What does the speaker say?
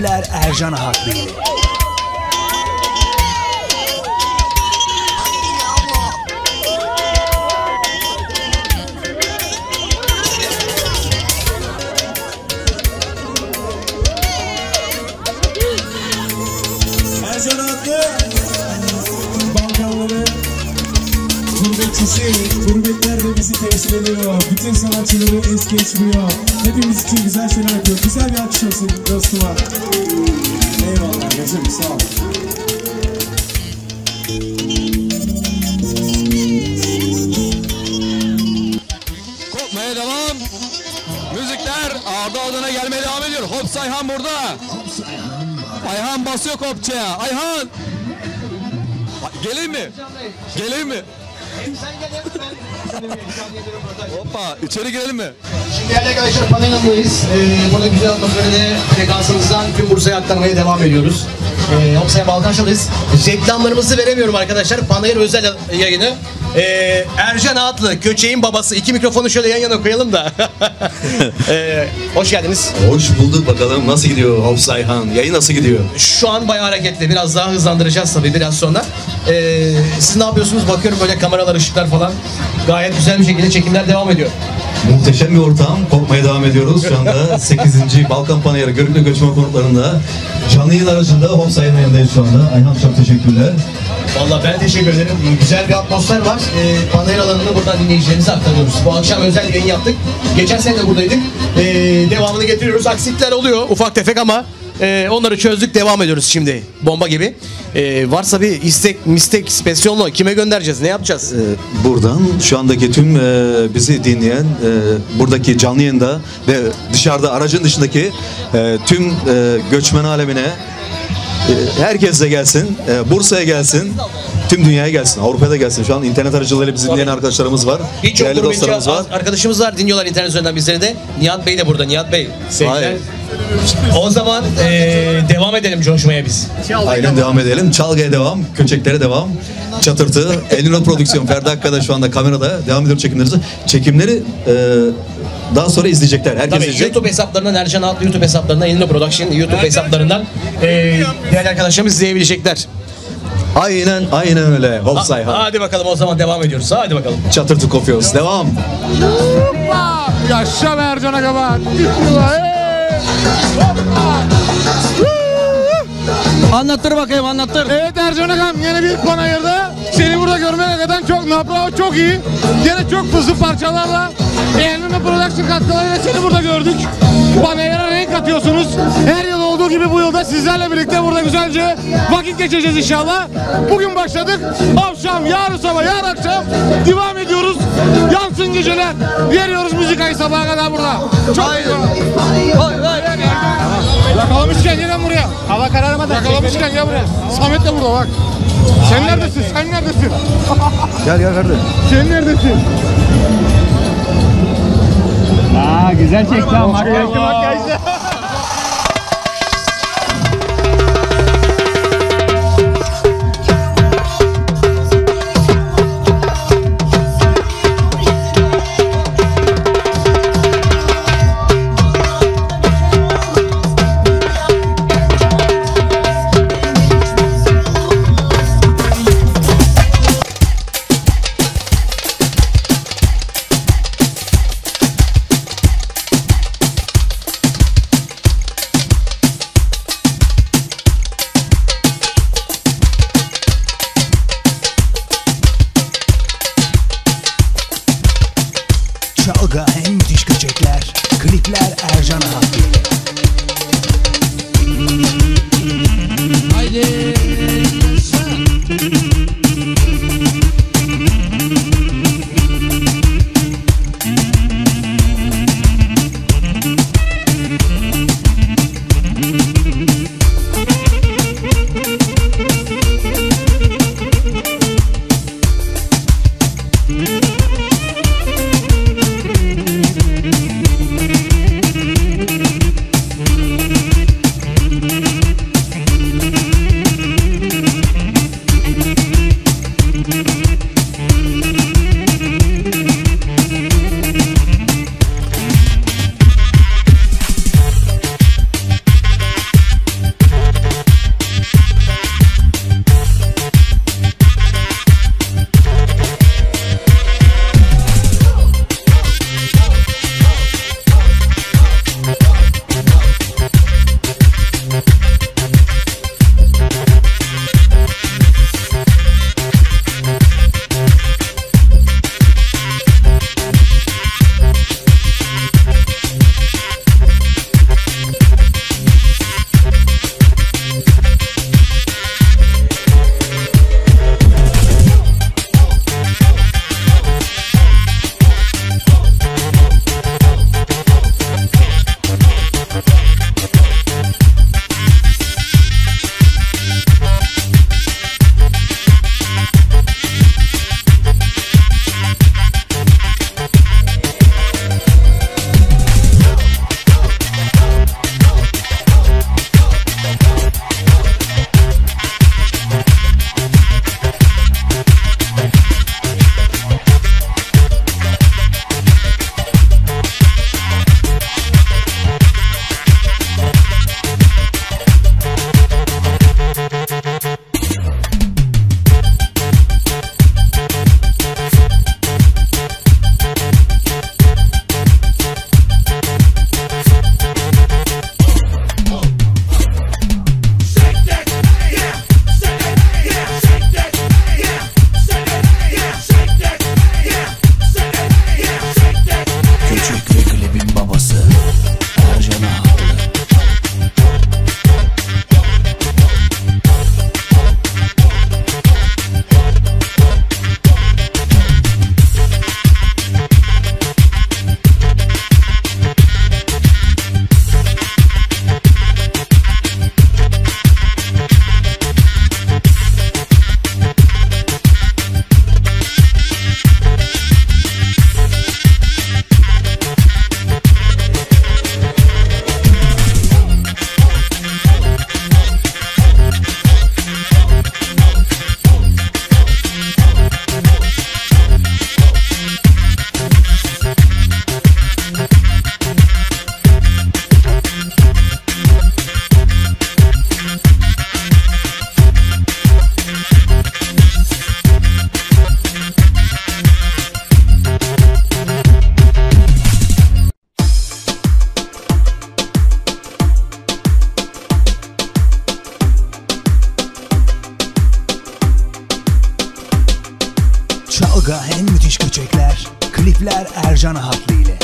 Klipler Ercan Hakbeyli. Ercan Atlı Balkanları gurbetçisi, gurbetler bizi temsil ediyor. Bütün sanatçıları es geçmiyor. Hepimiz için güzel şeyler yapıyor. Güzel bir alkış olsun dostuma. Eyvallah gözüm sağ ol. Kopmaya devam. Müzikler Arda adına gelmeye devam ediyor. Hops Ayhan burada. Ayhan basıyor kopçaya. Ayhan. Ay, Geleyim mi? Geleyim mi? Hoppa içeri girelim mi? Şimdi arkadaşlar panel yanındayız. Ee, burada güzel atmosferde frekansımızdan tüm Bursa'ya aktarmaya devam ediyoruz. Ee, Hopsa'ya Balkanşalıyız. Reklamlarımızı veremiyorum arkadaşlar. Panayır özel yayını. Ee, Ercan Atlı, Köçeğin babası. İki mikrofonu şöyle yan yana koyalım da. ee, hoş geldiniz. Hoş bulduk bakalım. Nasıl gidiyor Hops Ayhan? Yayın nasıl gidiyor? Şu an bayağı hareketli. Biraz daha hızlandıracağız tabii biraz sonra. Ee, siz ne yapıyorsunuz? Bakıyorum böyle kameralar, ışıklar falan. Gayet güzel bir şekilde çekimler devam ediyor. Muhteşem bir ortam. Kopmaya devam ediyoruz. Şu anda 8. Balkan Panayırı Görükle Göçmen Konutları'nda canlı yayın aracında Hops Ayhan'ın yanındayız şu anda. Ayhan çok teşekkürler. Vallahi ben teşekkür ederim. Güzel bir atmosfer var. Ee, panel alanını buradan dinleyicilerimize aktarıyoruz. Bu akşam özel yayın yaptık. Geçen sene de buradaydık. Ee, devamını getiriyoruz. Aksilikler oluyor ufak tefek ama e, onları çözdük. Devam ediyoruz şimdi. Bomba gibi. Ee, varsa bir istek, mistek, spesiyonlu kime göndereceğiz? Ne yapacağız? Ee, Buradan şu andaki tüm e, bizi dinleyen e, buradaki canlı yayında ve dışarıda aracın dışındaki e, tüm e, göçmen alemine e, herkes de gelsin. E, Bursa'ya gelsin. Tüm dünyaya gelsin. Avrupa'ya da gelsin. Şu an internet aracılığıyla bizi dinleyen arkadaşlarımız var. Birçok Değerli gurbetçi dostlarımız var. arkadaşımız var. Dinliyorlar internet üzerinden bizleri de. Nihat Bey de burada. Nihat Bey. Sevgiler. Hayır. O zaman e, devam edelim coşmaya biz. Aynen devam edelim. Çalgaya devam, köçeklere devam. Çatırtı, Elinor Prodüksiyon, Ferdi Akka da şu anda kamerada devam ediyor çekimlerimizi. Çekimleri e, daha sonra izleyecekler. Herkes Tabii izleyecek. YouTube hesaplarından Ercan Atlı YouTube hesaplarından Elino Production YouTube hesaplarından e, değerli arkadaşlarımız izleyebilecekler. Aynen, aynen öyle. Hop Ha-. Hadi bakalım o zaman devam ediyoruz. Hadi bakalım. Çatırtı kopuyoruz. Devam. Yaşa be Ercan Aga Anlattır bakayım anlattır. Evet Ercan Agam yine bir panayırda. Seni burada görmek hakikaten çok nabrao çok iyi. Yine çok hızlı parçalarla Eğlenme Production katkılarıyla seni burada gördük. Panayıra renk katıyorsunuz. Her yıl olduğu gibi bu yılda sizlerle birlikte burada güzelce vakit geçireceğiz inşallah. Bugün başladık. Akşam, yarın sabah, yarın akşam devam ediyoruz. Yansın geceler. Veriyoruz müzik ayı sabaha kadar burada. Çok Yakalamışken gel buraya. Hava kararmadan. Yakalamışken gel buraya. Samet de burada bak. Sen neredesin? Sen neredesin? Gel gel kardeşim. Sen neredesin? Aa güzel çekti ha makyajlı makyajlı. Klipler Ercan Hatlı ile.